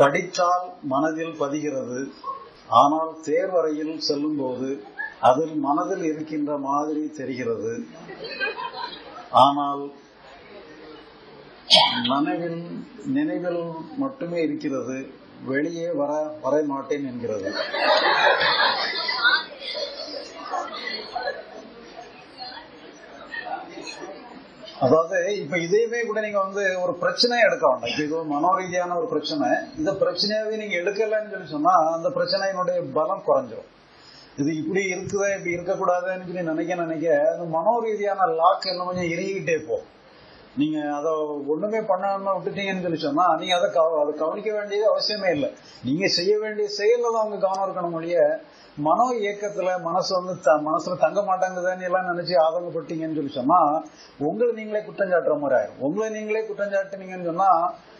படித்தால் மனதில் பதிகிறது. ஆனால் தேர்வறையில் செல்லும் போது அதில் மனதில் இருக்கின்ற மாதிரி தெரிகிறது. ஆனால் நனவில் நினைவில் மட்டுமே இருக்கிறது. வெளியே வர வர மாட்டேன் என்கிறது. அதாவது இப்ப இதையுமே கூட நீங்க வந்து ஒரு பிரச்சனையை எடுக்க வேண்டாம். இப்ப இது ஒரு மனோரீதியான ஒரு பிரச்சனை. இந்த பிரச்சனையாவே நீங்க எடுக்கலன்னு சொல்லி சொன்னா அந்த பிரச்சனையினுடைய பலம் குறைஞ்சிரும். இது இப்படி இருக்குதா இப்படி இருக்கக்கூடாதுன்னு சொல்லி நினைக்க நினைக்க அந்த மனோரீதியான லாக் இன்னும் கொஞ்சம் இறங்கிக்கிட்டே போகும். நீங்க அதை ஒண்ணுமே பண்ணாம விட்டுட்டீங்கன்னு சொல்லி சொன்னா நீங்க அதை கவ- அதை கவனிக்க வேண்டியது அவசியமே இல்லை. நீங்க செய்ய வேண்டிய செயல்ல தான் அவங்க கவனம் இருக்கணும் ஒழிய மனோ இயக்கத்துல மனசு வந்து த- மனசுல தங்க மாட்டாங்குதுன்னு எல்லாம் நினைச்சு ஆதங்கப்பட்டீங்கன்னு சொல்லி சொன்னா உங்களை நீங்களே குற்றம் சாட்டுற மாதிரி ஆயிரும். உங்களை நீங்களே குற்றம் சாட்டுனீங்கன்னு சொன்னா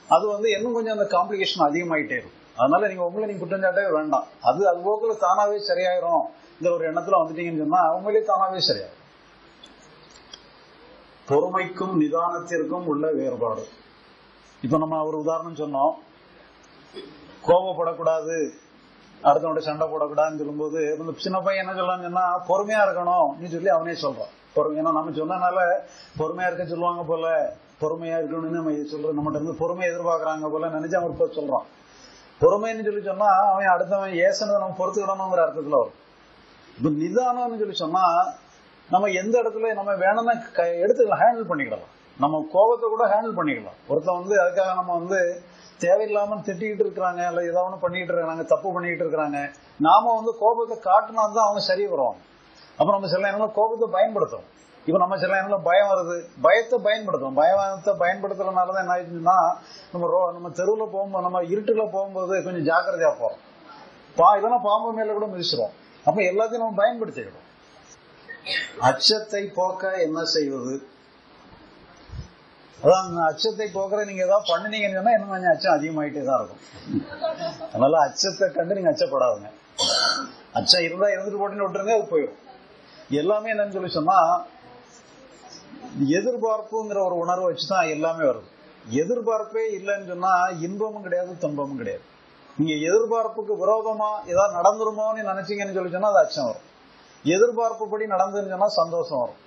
அது வந்து இன்னும் கொஞ்சம் அந்த காம்ப்ளிகேஷன் அதிகமாயிட்டே இருக்கும். அதனால நீங்க உங்களை நீங்க குற்றம் சாட்டவே வேண்டாம். அது அது போக்குல தானாவே சரியாயிரும் இந்த ஒரு எண்ணத்துல வந்துட்டீங்கன்னு சொன்னா உங்களே தானாவே சரியாயிரும். பொறுமைக்கும் நிதானத்திற்கும் உள்ள வேறுபாடு. இப்ப நம்ம ஒரு உதாரணம் சொன்னோம். கோபப்படக்கூடாது. அடுத்தவங்க சண்டை போடக்கூடாதுன்னு சொல்லும்போது இந்த சின்ன பையன் என்ன சொல்லலாம்னு சொன்னா பொறுமையா இருக்கணும். நீ சொல்லி அவனே சொல்றான். பொறுமை ஏன்னா நம்ம சொன்னனால பொறுமையா இருக்க சொல்லுவாங்க போல பொறுமையா இருக்கணும்னு நம்ம சொல்றோம் நம்மகிட்ட இருந்து பொறுமையை எதிர்பார்க்கறாங்க போல நினைச்சு அவன் சொல்றான். பொறுமைன்னு சொல்லி சொன்னா அவன் அடுத்தவன் ஏசனதை நம்ம பொறுத்துக்கிடணுங்கிற அர்த்தத்துல வரும். இப்ப நிதானம்னு சொல்லி சொன்னா நம்ம எந்த இடத்துல நம்ம வேணும்னா க- எடுத்துக்கலாம் ஹேண்டில் பண்ணிக்கிடலாம் நம்ம கோபத்தை கூட ஹேண்டில் பண்ணிக்கலாம். ஒருத்தன் வந்து அதுக்காக நம்ம வந்து தேவையில்லாம திட்டிக்கிட்டு இருக்கிறாங்க இல்ல ஏதோ ஒன்று பண்ணிட்டு இருக்காங்க தப்பு பண்ணிக்கிட்டு இருக்கிறாங்க. நாம வந்து கோபத்தை காட்டினா தான் அவங்க சரி வருவாங்க அப்ப நம்ம சில நேரங்களில் கோபத்தை பயன்படுத்தும் இப்ப நம்ம சில நேரங்களில் பயம் வருது. பயத்தை பயன்படுத்தும் பயத்தை பயன்படுத்துறதுனால தான் என்ன ஆயிடுச்சுன்னா நம்ம ரோ நம்ம தெருவில் போகும்போது நம்ம இருட்டுல போகும்போது கொஞ்சம் ஜாக்கிரதையா போறோம். பா இதெல்லாம் பாம்பு மேல கூட மிதிச்சிரும். அப்ப எல்லாத்தையும் நம்ம பயன்படுத்திக்கிடும் அச்சத்தை போக்க என்ன செய்வது? அதான் அந்த அச்சத்தை போக்குற நீங்க ஏதாவது பண்ணினீங்கன்னு சொன்னா இன்னும் கொஞ்சம் அச்சம் அதிகமாயிட்டே தான் இருக்கும். அதனால அச்சத்தை கண்டு நீங்க அச்சப்படாதுங்க. அச்சம் இருந்தா இருந்துட்டு போட்டுன்னு விட்டுருங்க அது போயிடும். எல்லாமே என்னன்னு சொல்லி சொன்னா எதிர்பார்ப்புங்கிற ஒரு உணர்வை வச்சுதான் எல்லாமே வருது. எதிர்பார்ப்பே இல்லைன்னு சொன்னா இன்பமும் கிடையாது துன்பமும் கிடையாது. நீங்க எதிர்பார்ப்புக்கு விரோதமா ஏதாவது நடந்துருமோன்னு நினைச்சீங்கன்னு சொல்லி சொன்னா அது அச்சம் வரும். எதிர்பார்ப்புப்படி நடந்துன்னு சொன்னா சந்தோஷம் வரும்.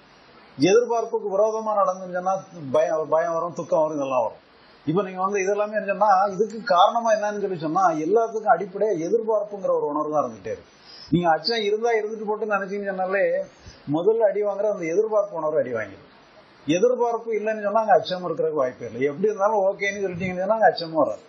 எதிர்பார்ப்புக்கு விரோதமா நடந்துன்னு பயம் பயம் வரும் துக்கம் வரும் இதெல்லாம் வரும். இப்ப நீங்க வந்து இதெல்லாமே இருந்துச்சுன்னா இதுக்கு காரணமா என்னன்னு சொல்லி சொன்னா எல்லாத்துக்கும் அடிப்படையா எதிர்பார்ப்புங்கிற ஒரு உணர்வு தான் இருந்துட்டே இருக்கு. நீங்க அச்சம் இருந்தா இருந்துட்டு போட்டு நினைச்சீங்கன்னு சொன்னாலே முதல்ல அடி வாங்குற அந்த எதிர்பார்ப்பு உணர்வு அடி வாங்கிடும். எதிர்பார்ப்பு இல்லைன்னு சொன்னா அங்க அச்சம் இருக்கிறதுக்கு வாய்ப்பு இல்லை. எப்படி இருந்தாலும் ஓகேன்னு சொல்லிட்டீங்கன்னு சொன்னா அங்க அச்சமும் வராது.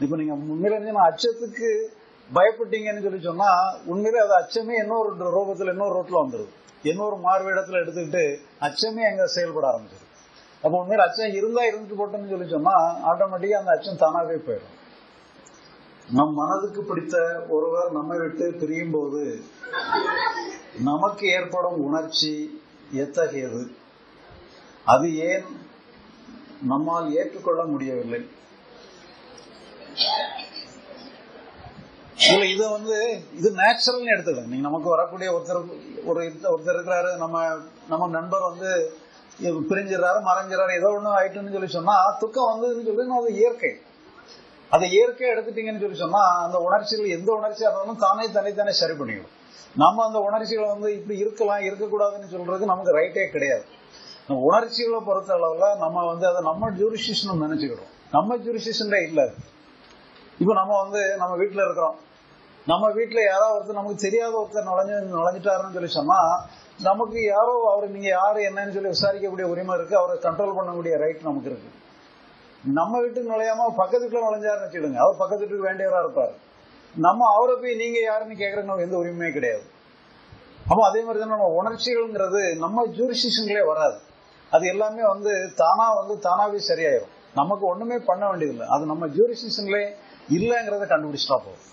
இப்ப நீங்க உண்மையில அச்சத்துக்கு பயப்பட்டீங்கன்னு சொல்லி சொன்னா உண்மையிலே அது அச்சமே இன்னொரு ரூபத்துல இன்னொரு ரோட்ல வந்துருது. இன்னொரு மாறுவேடத்துல எடுத்துக்கிட்டு அச்சமே அங்க செயல்பட ஆரம்பிச்சிருது. அப்ப உண்மையில அச்சம் இருந்தா இருந்துட்டு போட்டோம்னு சொல்லி சொன்னா ஆட்டோமேட்டிக்கா அந்த அச்சம் தானாவே போயிடும். நம் மனதுக்கு பிடித்த ஒருவர் நம்மை விட்டு பிரியும் போது நமக்கு ஏற்படும் உணர்ச்சி எத்தகையது? அது ஏன் நம்மால் ஏற்றுக்கொள்ள முடியவில்லை? இல்ல இது வந்து இது நேச்சுரல்னு எடுத்துக்கலாம் நீங்க நமக்கு வரக்கூடிய ஒருத்தர் ஒரு ஒருத்தர் இருக்கிறாரு நம்ம நம்ம நண்பர் வந்து பிரிஞ்சிடறாரு மறைஞ்சிடறாரு ஏதோ ஒண்ணு ஆயிட்டுன்னு சொல்லி சொன்னா துக்கம் வந்ததுன்னு சொல்லி அது இயற்கை. அதை இயற்கையா எடுத்துட்டீங்கன்னு சொல்லி சொன்னா அந்த உணர்ச்சிகள் எந்த உணர்ச்சியா இருந்தாலும் தானே தனித்தானே சரி பண்ணிடும். நம்ம அந்த உணர்ச்சிகளை வந்து இப்படி இருக்கலாம் இருக்கக்கூடாதுன்னு சொல்றதுக்கு நமக்கு ரைட்டே கிடையாது. உணர்ச்சிகளை பொறுத்த அளவுல நம்ம வந்து அதை நம்ம ஜூரிஸ்டிஷன் நினைச்சுக்கிறோம். நம்ம ஜூரிஸ்டிஷன்ல இல்ல. இப்ப நம்ம வந்து நம்ம வீட்டுல இருக்கிறோம். நம்ம வீட்டுல யாராவது ஒருத்தர் நமக்கு தெரியாத ஒருத்தர் நுழைஞ்சு நுழைஞ்சிட்டாருன்னு சொல்லி சொன்னா நமக்கு யாரோ அவர் நீங்க யாரு என்னன்னு சொல்லி விசாரிக்கக்கூடிய உரிமை இருக்கு. அவரை கண்ட்ரோல் பண்ணக்கூடிய ரைட் நமக்கு இருக்கு. நம்ம வீட்டுக்கு நுழையாம பக்கத்து வீட்டுல நுழைஞ்சாருன்னு வச்சுடுங்க அவர் பக்கத்து வீட்டுக்கு வேண்டியவரா இருப்பாரு. நம்ம அவரை போய் நீங்க யாருன்னு கேட்கறதுக்கு எந்த உரிமையே கிடையாது. அப்போ அதே மாதிரி தான் நம்ம உணர்ச்சிகள்ங்கிறது நம்ம ஜூரிஸ்டிஷன்களே வராது. அது எல்லாமே வந்து தானா வந்து தானாவே சரியாயிரும். நமக்கு ஒண்ணுமே பண்ண வேண்டியதில்லை. அது நம்ம ஜூரிஸ்டிஷன்லே இல்லைங்கிறத கண்டுபிடிச்சிட்டா போதும்.